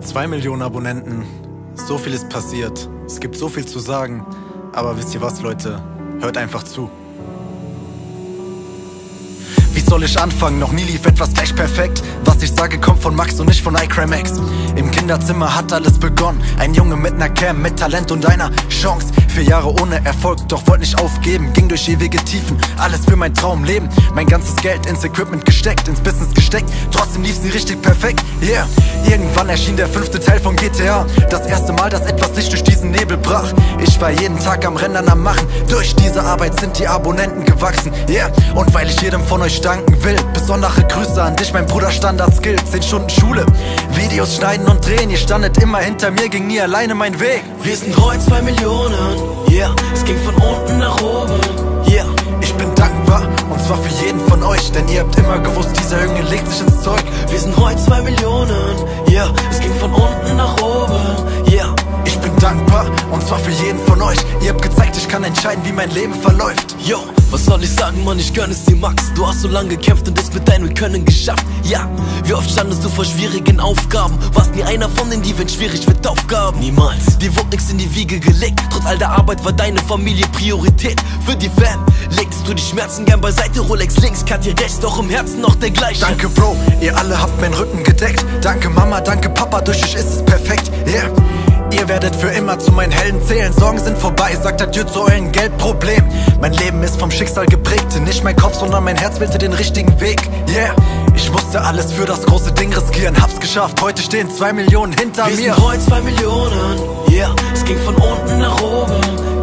Zwei Millionen Abonnenten, so viel ist passiert, es gibt so viel zu sagen, aber wisst ihr was, Leute? Hört einfach zu. Wie soll ich anfangen? Noch nie lief etwas gleich perfekt. Was ich sage, kommt von Max und nicht von iCrimex. Im Kinderzimmer hat alles begonnen. Ein Junge mit ner Cam, mit Talent und einer Chance. Vier Jahre ohne Erfolg, doch wollte nicht aufgeben. Ging durch ewige Tiefen, alles für mein Traumleben. Mein ganzes Geld ins Equipment gesteckt, ins Business gesteckt. Trotzdem lief sie richtig perfekt, yeah. Irgendwann erschien der fünfte Teil von GTA. Das erste Mal, dass etwas Licht durch diesen Nebel brach. Ich war jeden Tag am Rennen am Machen. Durch diese Arbeit sind die Abonnenten gewachsen, yeah. Und weil ich jedem von euch danken will, besondere Grüße an dich, mein Bruder Standard Skill. Zehn Stunden Schule, Videos schneiden und drehen. Ihr standet immer hinter mir, ging nie alleine mein Weg. Wir sind heute zwei Millionen, von euch, denn ihr habt immer gewusst, dieser Junge legt sich ins Zeug. Wir sind heute zwei Millionen, yeah, es ging von unten nach oben, yeah. Ich bin dankbar, und zwar für jeden von euch. Ihr habt gezeigt, ich kann entscheiden, wie mein Leben verläuft. Yo, was soll ich sagen, Mann, ich gönn es dir, Max. Du hast so lange gekämpft und es mit deinem Können geschafft. Ja, wie oft standest du vor schwierigen Aufgaben? Warst nie einer von denen, die, wenn schwierig wird, Aufgaben. Niemals. Dir wurde nichts in die Wiege gelegt. Trotz all der Arbeit war deine Familie Priorität. Für die Fam legst du die Schmerzen gern beiseite. Rolex links, Katja rechts, doch im Herzen noch der gleiche. Danke, Bro, ihr alle habt meinen Rücken gedeckt. Danke, Mama, danke, Papa, durch euch ist es perfekt. Yeah. Ihr werdet für immer zu meinen Helden zählen. Sorgen sind vorbei, sagt adieu zu euren Geldproblem. Mein Leben ist vom Schicksal geprägt. Nicht mein Kopf, sondern mein Herz wählte den richtigen Weg. Yeah, ich musste alles für das große Ding riskieren. Hab's geschafft, heute stehen zwei Millionen hinter Wir mir. sind heute zwei Millionen, yeah, es ging von unten nach oben,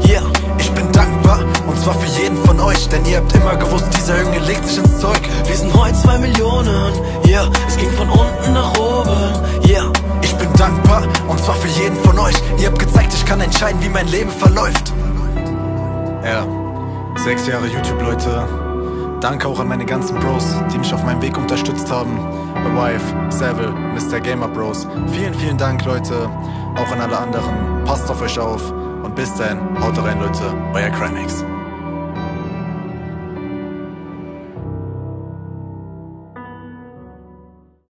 yeah. Ich bin dankbar, und zwar für jeden von euch. Denn ihr habt immer gewusst, dieser Junge legt sich ins Zeug. Wir sind heute zwei Millionen, yeah, es ging von unten nach oben, euch. Ihr habt gezeigt, ich kann entscheiden, wie mein Leben verläuft. Ja, sechs Jahre YouTube, Leute. Danke auch an meine ganzen Bros, die mich auf meinem Weg unterstützt haben. Wife, Seville, Mr. Gamer Bros. Vielen, vielen Dank, Leute. Auch an alle anderen. Passt auf euch auf. Und bis dann, haut rein, Leute. Euer Crimex.